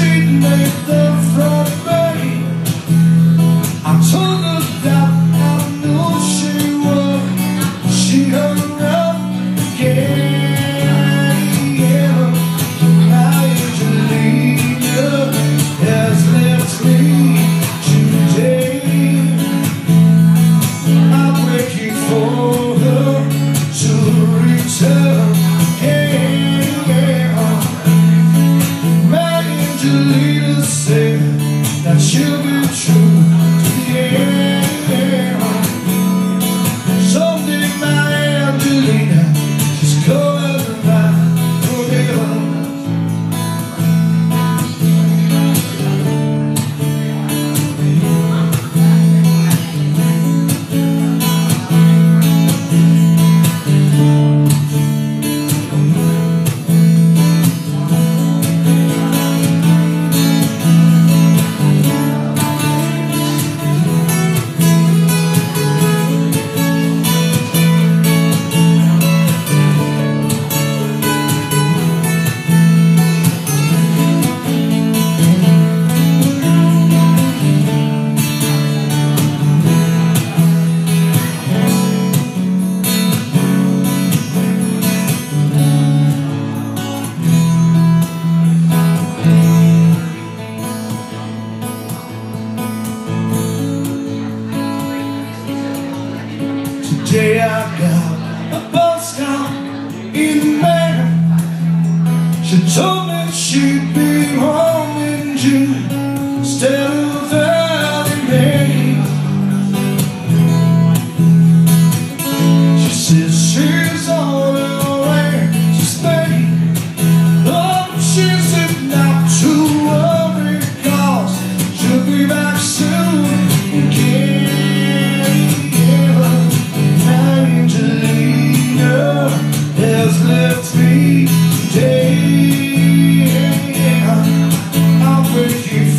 cheating, baby. cheerleaders say that she'll be true to the end. day I got a bus down in the mail. She told me she'd be home in June instead of